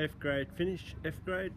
F grade finish, F grade.